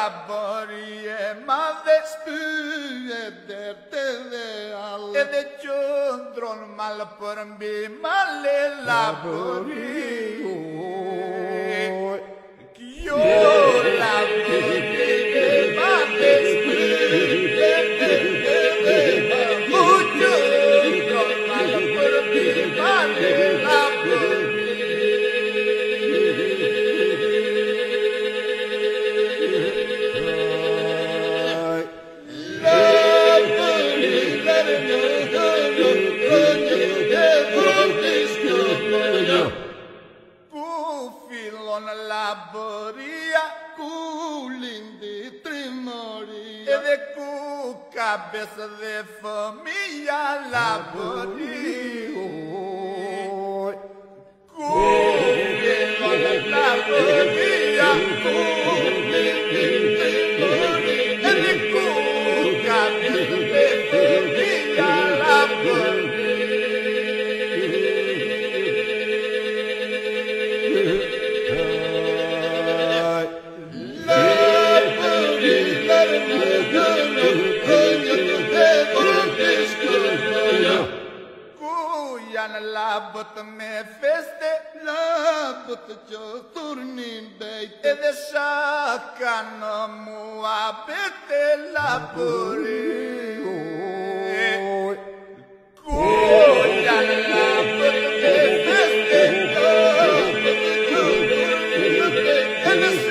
laborie madhe Spyete te dhe all Edhe qëndron malë për mbi male laborie fillon laboria Ku lindi trimoria Edhe ku ka besë dhe fëmija laboria Labët me feste Labët që thurnin bejtë Edhe shaka në mua bete labëri Ku janë labët me feste Edhe shaka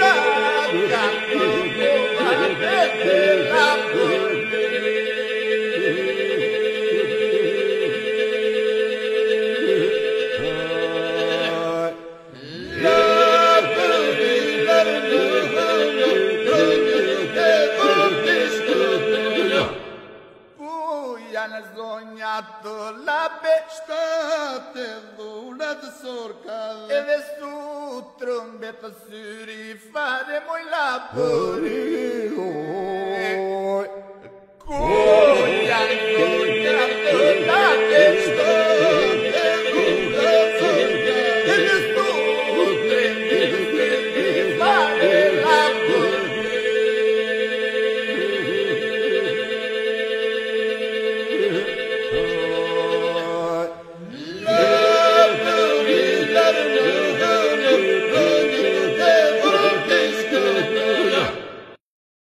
janë zonja të labe Shtate dhurat sorka Edhe su trëmbet syri fare moj labëri